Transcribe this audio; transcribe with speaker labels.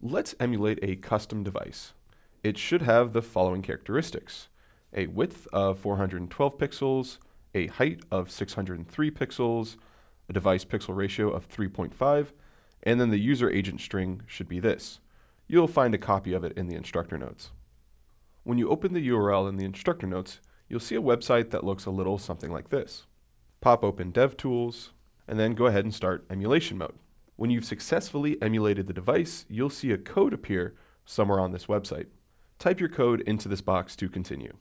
Speaker 1: Let's emulate a custom device. It should have the following characteristics. A width of 412 pixels, a height of 603 pixels, a device pixel ratio of 3.5, and then the user agent string should be this. You'll find a copy of it in the instructor notes. When you open the URL in the instructor notes, you'll see a website that looks a little something like this. Pop open DevTools, and then go ahead and start emulation mode. When you've successfully emulated the device, you'll see a code appear somewhere on this website. Type your code into this box to continue.